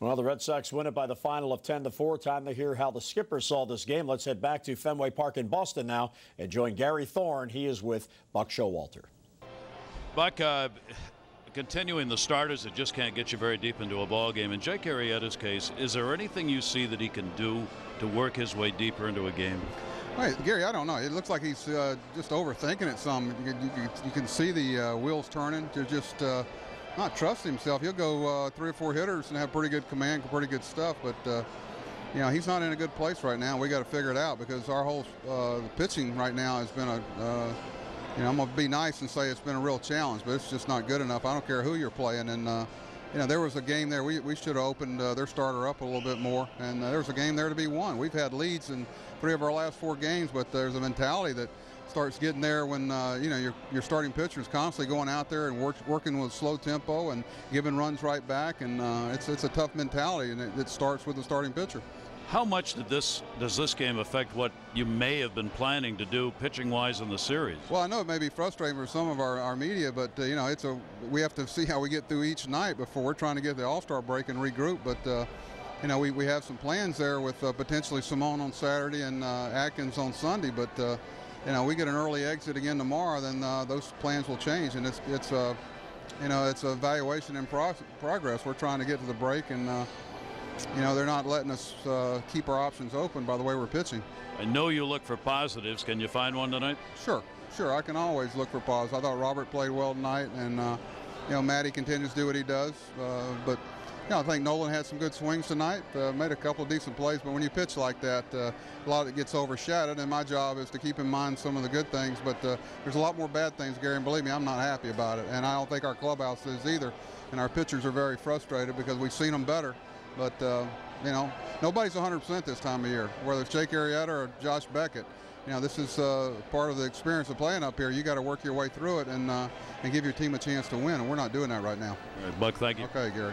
Well, the Red Sox win it by the final of 10 to 4. Time to hear how the skipper saw this game. Let's head back to Fenway Park in Boston now and join Gary Thorne. He is with Buck Showalter. Buck, uh, continuing the starters that just can't get you very deep into a ball game. In Jake Arrieta's case, is there anything you see that he can do to work his way deeper into a game? Right, Gary, I don't know. It looks like he's uh, just overthinking it some. You, you, you can see the uh, wheels turning to just uh, not trust himself. He'll go uh, three or four hitters and have pretty good command, pretty good stuff, but uh, you know he's not in a good place right now. We got to figure it out because our whole uh, pitching right now has been a uh, you know I'm gonna be nice and say it's been a real challenge, but it's just not good enough. I don't care who you're playing, and uh, you know there was a game there we, we should have opened uh, their starter up a little bit more, and there was a game there to be won. We've had leads in three of our last four games, but there's a mentality that starts getting there when uh, you know your your starting pitcher is constantly going out there and work, working with slow tempo and giving runs right back, and uh, it's it's a tough mentality, and it, it, starts with the starting pitcher. How much did this does this game affect what you may have been planning to do pitching wise in the series? Well, I know it may be frustrating for some of our, our media, but uh, you know it's a we have to see how we get through each night before we're trying to get the All Star break and regroup, but. Uh, you know, we, we have some plans there with uh, potentially Simon on Saturday and uh, Atkins on Sunday, but you know, we get an early exit again tomorrow, then uh, those plans will change, and it's it's a, uh, you know, it's a evaluation in pro progress. We're trying to get to the break, and uh, you know, they're not letting us uh, keep our options open by the way we're pitching. I know you look for positives. Can you find one tonight? Sure, sure. I can always look for positives. I thought Robert played well tonight, and uh, you know, Matty continues to do what he does, uh, but you know, I think Nolan had some good swings tonight, uh, made a couple of decent plays, but when you pitch like that, uh, a lot of it gets overshadowed, and my job is to keep in mind some of the good things, but uh, there's a lot more bad things, Gary, and believe me, I'm not happy about it, and I don't think our clubhouse is either, and our pitchers are very frustrated because we've seen them better, but, uh, you know, nobody's 100% this time of year, whether it's Jake Arrieta or Josh Beckett. You know, this is uh, part of the experience of playing up here. You got to work your way through it and uh, and give your team a chance to win, and we're not doing that right now. All right, Buck, thank you. Okay, Gary.